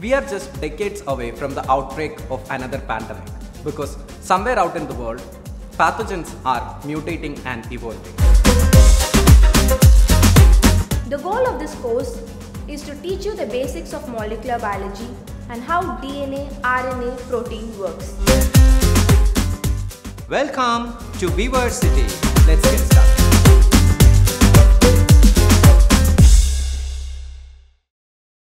We are just decades away from the outbreak of another pandemic because somewhere out in the world, pathogens are mutating and evolving. The goal of this course is to teach you the basics of molecular biology and how DNA, RNA, protein works. Welcome to Bversity. Let's get started.